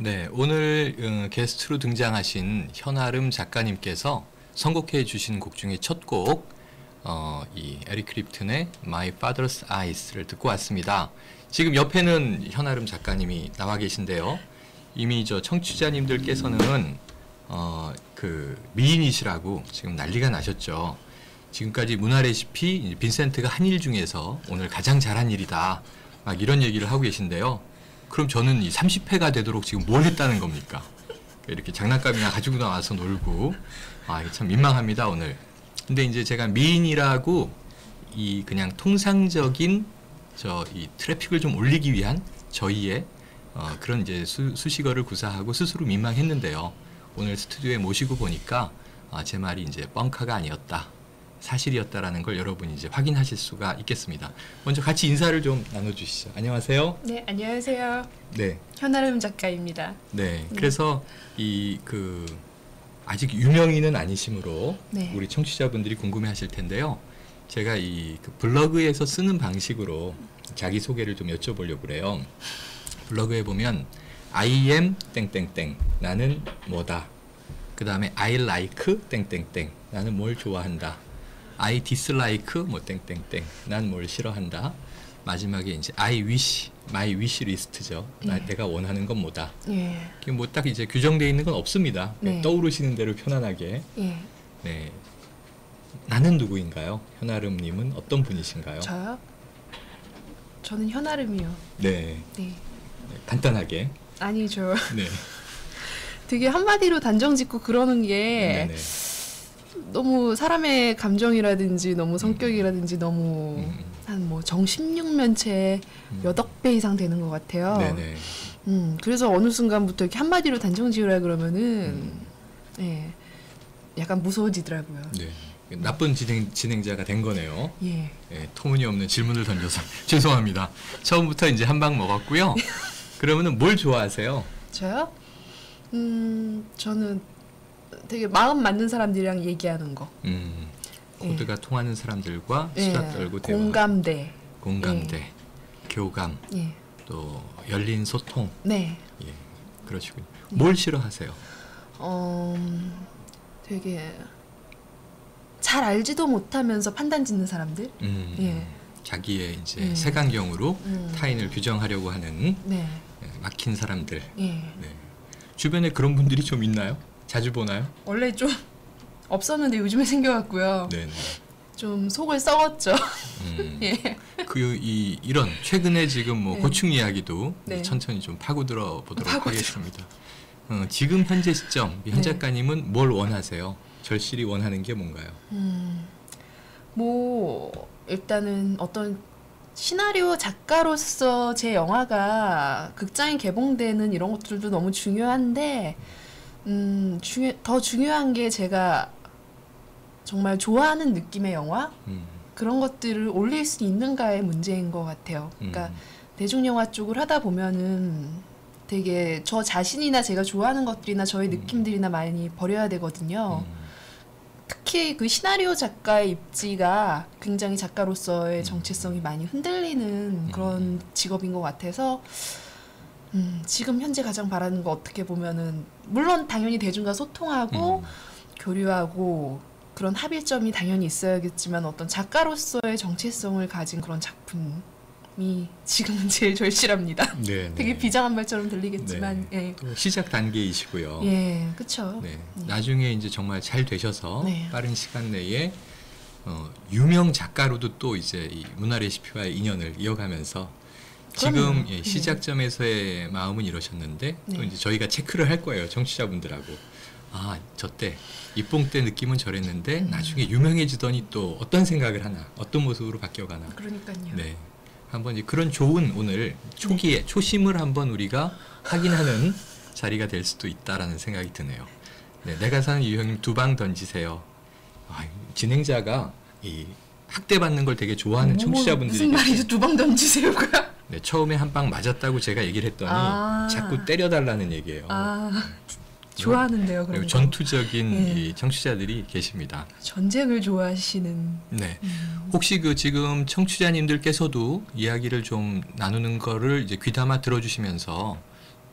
네, 오늘 어, 게스트로 등장하신 현아름 작가님께서 선곡해 주신 곡 중에 첫 곡, 어, 이 에릭 크립튼의 My Father's Eyes를 듣고 왔습니다. 지금 옆에는 현아름 작가님이 나와 계신데요. 이미 저 청취자님들께서는 어, 그 미인이시라고 지금 난리가 나셨죠. 지금까지 문화 레시피 빈센트가 한 일 중에서 오늘 가장 잘한 일이다. 막 이런 얘기를 하고 계신데요. 그럼 저는 이 30회가 되도록 지금 뭘 했다는 겁니까? 이렇게 장난감이나 가지고 나와서 놀고 아 이게 참 민망합니다 오늘. 근데 이제 제가 미인이라고 이 그냥 통상적인 저 이 트래픽을 좀 올리기 위한 저희의 어, 그런 이제 수, 수식어를 구사하고 스스로 민망했는데요. 오늘 스튜디오에 모시고 보니까 아, 제 말이 이제 뻥카가 아니었다. 사실이었다라는 걸 여러분이 이제 확인하실 수가 있겠습니다. 먼저 같이 인사를 좀 나눠주시죠. 안녕하세요. 네, 안녕하세요. 네, 현아름 작가입니다. 네. 그래서 이 그 아직 유명인은 아니시므로 네. 우리 청취자분들이 궁금해하실 텐데요. 제가 이 그 블로그에서 쓰는 방식으로 자기 소개를 좀 여쭤보려고 그래요. 블로그에 보면 I am 땡땡땡 나는 뭐다. 그 다음에 I like 땡땡땡 나는 뭘 좋아한다. I dislike 뭐 땡땡땡 난 뭘 싫어한다. 마지막에 이제 I wish my wish list죠. 나, 네. 내가 원하는 건 뭐다. 예, 뭐딱 이제 규정되어 있는 건 없습니다. 네. 떠오르시는 대로 편안하게. 예. 네. 나는 누구인가요? 현아름님은 어떤 분이신가요? 저요? 저는 현아름이요. 네. 네. 네, 간단하게. 아니죠. 네. 되게 한마디로 단정 짓고 그러는 게 네네. 너무 사람의 감정이라든지 너무 성격이라든지 너무 음. 한뭐 정 16면체 음. 몇억배 이상 되는 것 같아요. 네네. 음, 그래서 어느 순간부터 이렇게 한마디로 단정 지으라 그러면은 음. 예. 약간 무서워지더라고요. 네. 나쁜 진행, 진행자가 된 거네요. 예. 네, 터무니없는 질문을 던져서 죄송합니다. 처음부터 이제 한 방 먹었고요. 그러면은 뭘 좋아하세요? 저요? 음, 저는 되게 마음 맞는 사람들이랑 얘기하는 거. 음, 코드가 통하는 사람들과 예, 수다 떨고 대화, 공감대. 공감대, 교감, 예. 또 열린 소통. 네. 예, 그러시군요. 뭘 싫어하세요? 어, 음, 되게 잘 알지도 못하면서 판단 짓는 사람들? 음, 예. 자기의 이제 예. 색안경으로 음. 타인을 규정하려고 하는 네. 예, 막힌 사람들. 예. 네. 주변에 그런 분들이 좀 있나요? 자주 보나요? 원래 좀 없었는데 요즘에 생겨갖고요. 네. 좀 속을 썩었죠. 음, 예. 그이 이런 최근에 지금 뭐 네. 고충 이야기도 네. 천천히 좀 파고들어 보도록 파고들어. 하겠습니다. 어, 지금 현재 시점 이현 네. 작가님은 뭘 원하세요? 절실히 원하는 게 뭔가요? 음, 뭐 일단은 어떤 시나리오 작가로서 제 영화가 극장에 개봉되는 이런 것들도 너무 중요한데 음, 중요, 더 중요한 게 제가 정말 좋아하는 느낌의 영화 음, 그런 것들을 올릴 수 있는가의 문제인 것 같아요. 그러니까 음, 대중 영화 쪽을 하다 보면은 되게 저 자신이나 제가 좋아하는 것들이나 저의 음. 느낌들이나 많이 버려야 되거든요. 음, 특히 그 시나리오 작가의 입지가 굉장히 작가로서의 음. 정체성이 많이 흔들리는 그런 직업인 것 같아서 음, 지금 현재 가장 바라는 거 어떻게 보면은 물론 당연히 대중과 소통하고 음, 교류하고 그런 합일점이 당연히 있어야겠지만 어떤 작가로서의 정체성을 가진 그런 작품이 지금은 제일 절실합니다. 네, 되게 네. 비장한 말처럼 들리겠지만 예, 또 시작 단계이시고요. 예, 그쵸. 네. 네. 나중에 이제 정말 잘 되셔서 네. 빠른 시간 내에 어, 유명 작가로도 또 이제 이 문화 레시피와의 인연을 이어가면서 지금. 예, 네. 시작점에서의 마음은 이러셨는데 또 네. 이제 저희가 체크를 할 거예요 청취자분들하고 아 저때 입봉 때 느낌은 저랬는데 음. 나중에 유명해지더니 또 어떤 생각을 하나 어떤 모습으로 바뀌어가나 그러니까요. 네 한번 이제 그런 좋은 오늘 초기에 초심을 한번 우리가 확인하는 자리가 될 수도 있다라는 생각이 드네요. 네, 내가 사는 유형님 두 방 던지세요. 아, 진행자가 이 학대받는 걸 되게 좋아하는 뭐, 청취자분들이 무슨 말이죠? 두 방 던지세요가? 네, 처음에 한 방 맞았다고 제가 얘기를 했더니 아. 자꾸 때려달라는 얘기예요. 아 좋아하는데요. 그리고 거. 전투적인 네. 이 청취자들이 계십니다. 전쟁을 좋아하시는. 네. 음, 혹시 그 지금 청취자님들께서도 이야기를 좀 나누는 거를 이제 귀담아 들어주시면서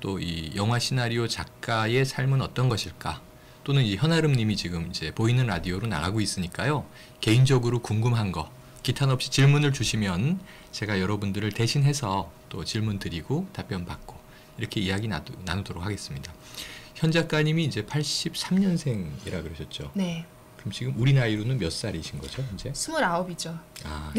또 이 영화 시나리오 작가의 삶은 어떤 것일까? 또는 이 현아름님이 지금 이제 보이는 라디오로 나가고 있으니까요. 개인적으로 궁금한 거 기탄 없이 질문을 주시면 제가 여러분들을 대신해서 또 질문 드리고 답변 받고 이렇게 이야기 나누, 나누 도록 하겠습니다. 현 작가님이 이제 83년생이라 그러셨죠. 네, 그럼 지금 우리 나이로는 몇 살이신 거죠? 이제 스물아홉이죠. 아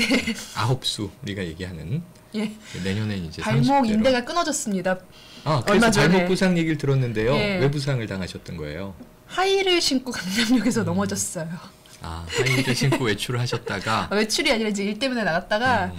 아홉 수 우리가 얘기하는 예, 내년에 이제 발목 30대로. 인대가 끊어졌습니다. 아, 얼마 전에. 발목 부상 얘기를 들었는데요. 예. 왜 부상을 당하셨던 거예요? 하이를 신고 강남역에서 음. 넘어졌어요. 아, 하이힐을 신고 외출을 하셨다가 아, 외출이 아니라 이제 일 때문에 나갔다가 음,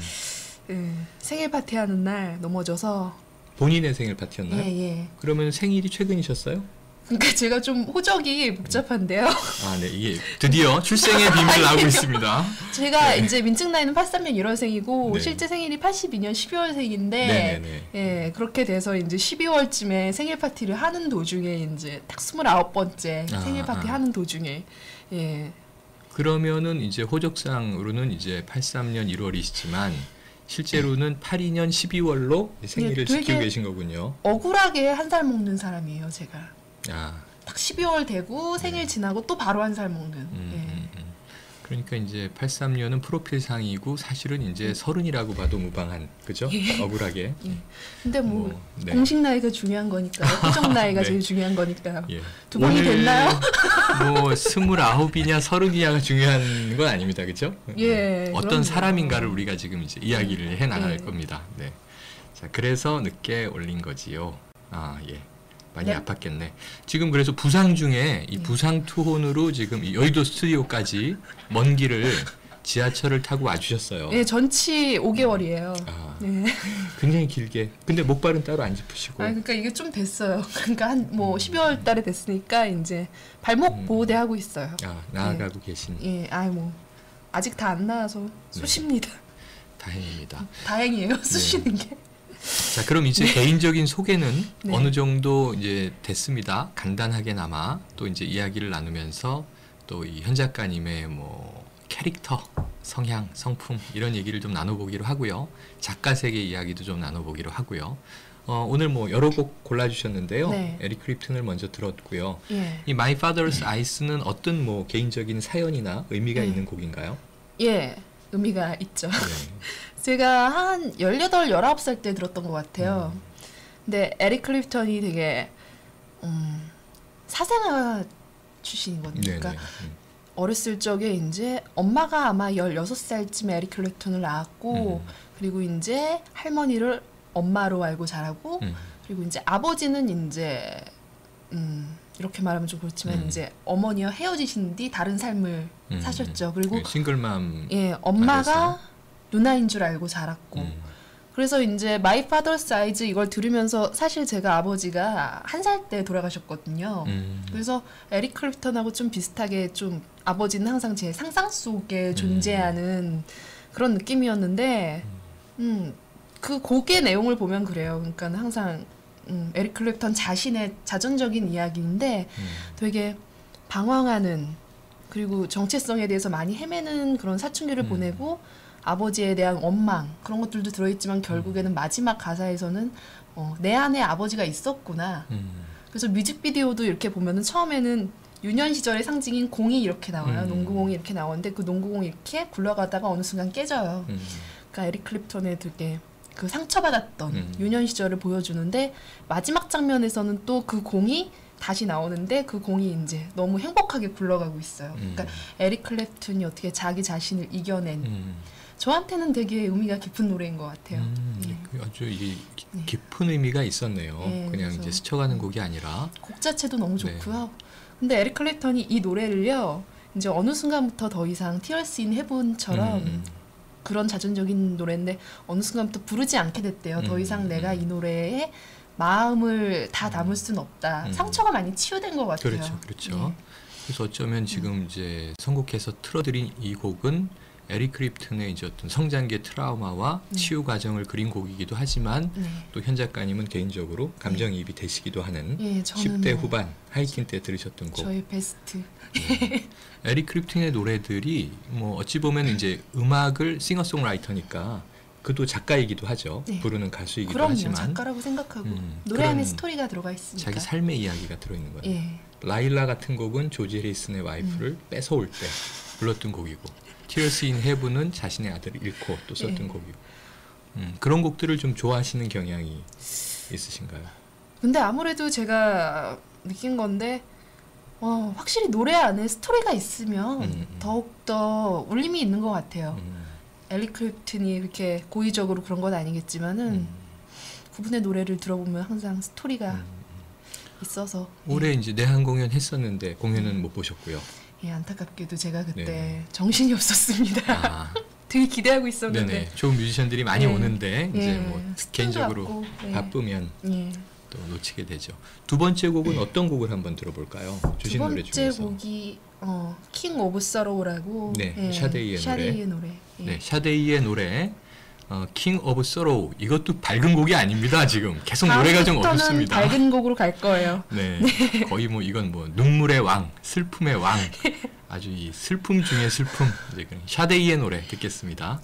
예, 생일 파티 하는 날 넘어져서 본인의 생일 파티였나요? 예, 예. 그러면 생일이 최근이셨어요? 그러니까 제가 좀 호적이 복잡한데요. 아, 네. 이게 드디어 출생의 비밀을 알고 있습니다. 제가 네. 이제 민증 나이는 83년 1월생이고 네. 실제 생일이 82년 12월생인데 네네네. 예, 그렇게 돼서 이제 12월쯤에 생일 파티를 하는 도중에 이제 딱 29번째 아, 생일 파티 아. 하는 도중에 예. 그러면은 이제 호적상으로는 이제 83년 1월이시지만 실제로는 82년 12월로 생일을 네, 지키고 계신 거군요. 억울하게 한 살 먹는 사람이에요, 제가. 아, 딱 12월 되고 생일 지나고 또 바로 한 살 먹는. 네. 음. 그러니까 이제 83년은 프로필 상이고 사실은 이제 서른이라고 봐도 무방한 그죠? 예. 억울하게. 근데 뭐, 뭐, 네. 공식 나이가 중요한 거니까요. 호적 나이가 네. 제일 중요한 거니까요. 예. 두 분이 됐나요? 뭐 스물아홉이냐 서른이냐가 중요한 건 아닙니다, 그죠? 예, 어떤 그럼요. 사람인가를 우리가 지금 이제 이야기를 해 나갈 예. 겁니다. 네. 자, 그래서 늦게 올린 거지요. 아, 예. 많이 네. 아팠겠네. 지금 그래서 부상 중에 이 네. 부상 투혼으로 지금 이 여의도 스튜디오까지 먼 길을 지하철을 타고 와주셨어요. 예, 전치 5개월이에요. 아, 네. 굉장히 길게. 근데 목발은 따로 안 짚으시고. 아, 그러니까 이게 좀 됐어요. 그러니까 한 뭐 12월 달에 됐으니까 이제 발목 음. 보호대 하고 있어요. 아, 나아가고 계신 예, 아이 뭐 아직 다 안 나와서 네. 쑤십니다. 다행입니다. 다행이에요. 쑤시는 게. 자, 그럼 이제 개인적인 소개는 네. 어느 정도 이제 됐습니다. 간단하게나마 또 이제 이야기를 나누면서 또 이 현 작가님의 뭐 캐릭터, 성향, 성품 이런 얘기를 좀 나눠보기로 하고요. 작가 세계 이야기도 좀 나눠보기로 하고요. 어, 오늘 뭐 여러 곡 골라주셨는데요. 네. 에릭 크립튼을 먼저 들었고요. 예. 이 My Father's Eyes는 어떤 뭐 개인적인 사연이나 의미가 네. 있는 곡인가요? 예. 의미가 있죠. 네. 제가 한 18, 19살 때 들었던 것 같아요. 음. 근데 에릭 클립턴이 되게 음, 사생아 출신이거든요. 네네. 그러니까 음. 어렸을 적에 이제 엄마가 아마 16살쯤에 에릭 클랩턴을 낳았고 음. 그리고 이제 할머니를 엄마로 알고 자라고 음. 그리고 이제 아버지는 이제 음 이렇게 말하면 좀 그렇지만 음. 이제 어머니와 헤어지신 뒤 다른 삶을 음. 사셨죠. 그리고 그 싱글맘 예, 엄마가 아래서? 누나인 줄 알고 자랐고 음. 그래서 이제 My Father's Eyes 이걸 들으면서 사실 제가 아버지가 한 살 때 돌아가셨거든요. 음. 그래서 에릭 클랩튼하고 좀 비슷하게 좀 아버지는 항상 제 상상 속에 존재하는 그런 느낌이었는데 음, 그 곡의 내용을 보면 그래요. 그러니까 항상 음, 에릭 클랩튼 자신의 자전적인 이야기인데 음. 되게 방황하는 그리고 정체성에 대해서 많이 헤매는 그런 사춘기를 음. 보내고 아버지에 대한 원망 그런 것들도 들어있지만 음. 결국에는 마지막 가사에서는 어, 내 안에 아버지가 있었구나. 음. 그래서 뮤직비디오도 이렇게 보면은 처음에는 유년 시절의 상징인 공이 이렇게 나와요. 음. 농구공이 이렇게 나오는데 그 농구공이 이렇게 굴러가다가 어느 순간 깨져요. 음. 그러니까 에릭 클립턴의 되게 그 상처받았던 음. 유년 시절을 보여주는데 마지막 장면에서는 또 그 공이 다시 나오는데 그 공이 이제 너무 행복하게 굴러가고 있어요. 음. 그러니까 에릭 클랩튼이 어떻게 자기 자신을 이겨낸 음. 저한테는 되게 의미가 깊은 노래인 것 같아요. 음, 네. 그 아주 이게 기- 네. 깊은 의미가 있었네요. 네, 그냥 이제 스쳐가는 곡이 아니라. 곡 자체도 너무 네. 좋고요. 근데 에릭 클랩턴이 이 노래를요. 이제 어느 순간부터 더 이상 Tears in Heaven처럼 음, 그런 자전적인 노래인데 어느 순간부터 부르지 않게 됐대요. 더 음, 이상 내가 음. 이 노래에 마음을 다 담을 수는 없다. 음. 상처가 많이 치유된 것 같아요. 그렇죠, 그렇죠. 네. 그래서 어쩌면 지금 이제 선곡해서 틀어드린 이 곡은 에릭 클랩튼의 이제 어떤 성장기의 트라우마와 네. 치유 과정을 그린 곡이기도 하지만 네. 또현 작가님은 개인적으로 감정이입이 되시기도 하는 예, 저는 10대 뭐 후반 하이틴 때 들으셨던 곡. 저의 베스트. 에릭 클랩튼의 노래들이 뭐 어찌 보면 이제 음악을 싱어송라이터니까 그도 작가이기도 하죠. 네. 부르는 가수이기도 그럼요. 하지만 작가라고 생각하고 음, 노래 안에 스토리가 들어가 있으니까. 자기 삶의 이야기가 들어있는 거예요. 예. 라일라 같은 곡은 조지 해리슨의 와이프를 음. 뺏어올 때 불렀던 곡이고 Tears in Heaven은 자신의 아들을 잃고 또 썼던 예. 곡이고 음, 그런 곡들을 좀 좋아하시는 경향이 있으신가요? 근데 아무래도 제가 느낀 건데 어, 확실히 노래 안에 스토리가 있으면 음, 음. 더욱더 울림이 있는 것 같아요. 음, 에릭 클랩튼이 그렇게 고의적으로 그런 건 아니겠지만은 음, 그분의 노래를 들어보면 항상 스토리가 음. 있어서 올해 이제 내한 공연 했었는데 공연은 못 보셨고요. 예, 안타깝게도 제가 그때 네. 정신이 없었습니다. 아, 되게 기대하고 있었는데 네네. 좋은 뮤지션들이 많이 네. 오는데 이제 예, 뭐 스팀도 개인적으로 예. 바쁘면 예. 또 놓치게 되죠. 두 번째 곡은 어떤 곡을 한번 들어볼까요? 두 주신 노래 번째 중에서. 곡이 어, King of Sorrow라고 네, 샤데이의 샤데이의 노래. 예. 네, 샤데이의 노래 어, King of Sorrow 이것도 밝은 곡이 아닙니다. 지금 계속 노래가 좀 어둡습니다. 밝은 곡으로 갈 거예요. 네, 거의 뭐 이건 뭐 눈물의 왕, 슬픔의 왕, 아주 이 슬픔 중의 슬픔 이제 그 샤데이의 노래 듣겠습니다.